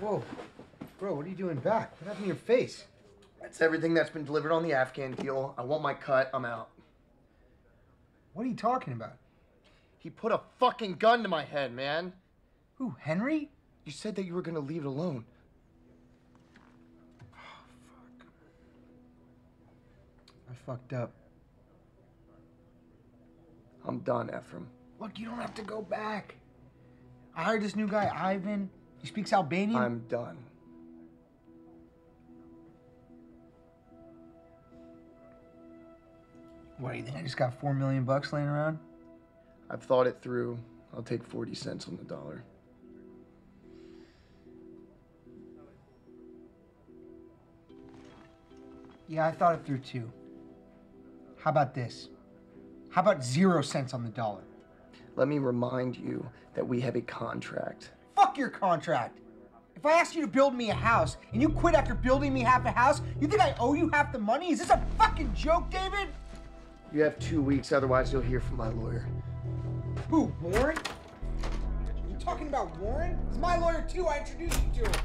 Whoa. Bro, what are you doing back? What happened to your face? That's everything that's been delivered on the Afghan deal. I want my cut. I'm out. What are you talking about? He put a fucking gun to my head, man. Who, Henry? You said that you were gonna leave it alone. Oh, fuck. I fucked up. I'm done, Ephraim. Look, you don't have to go back. I hired this new guy, Ivan. He speaks Albanian. I'm done. What do you think? I just got four million bucks laying around? I've thought it through. I'll take 40 cents on the dollar. Yeah, I thought it through too. How about this? How about zero cents on the dollar? Let me remind you that we have a contract. Fuck your contract. If I asked you to build me a house and you quit after building me half a house, you think I owe you half the money? Is this a fucking joke, David? You have two weeks, otherwise you'll hear from my lawyer. Who, Warren? You talking about Warren? He's my lawyer too. I introduced you to him.